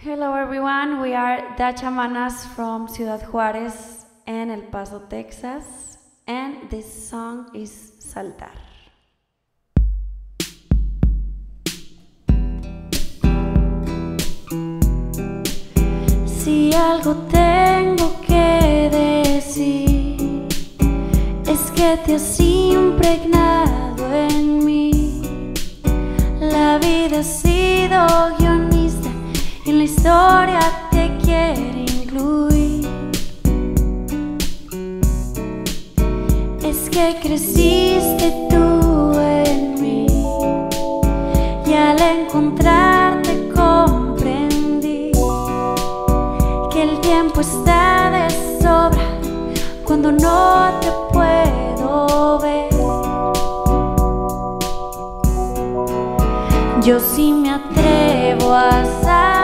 Hello everyone, we are Dacha Manas from Ciudad Juárez and El Paso, Texas, and this song is Saltar. Si algo tengo que decir, es que te has impregnado en mí. La vida ha sido en la historia te quiere incluir. Es que creciste tú en mí y al encontrarte comprendí que el tiempo está de sobra cuando no te puedo ver. Yo sí me atrevo a saltar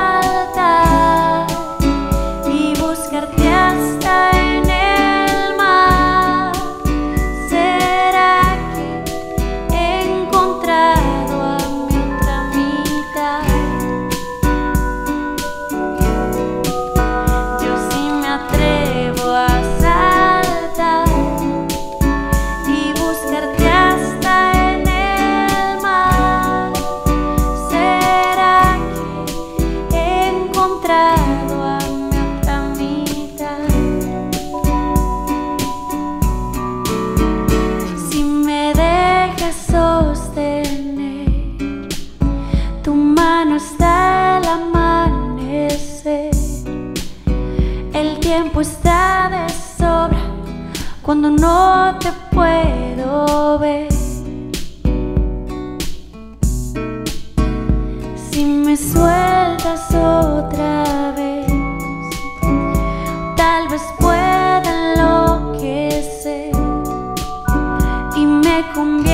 tiempo está de sobra cuando no te puedo ver. Si me sueltas otra vez, tal vez pueda enloquecer y me convierta.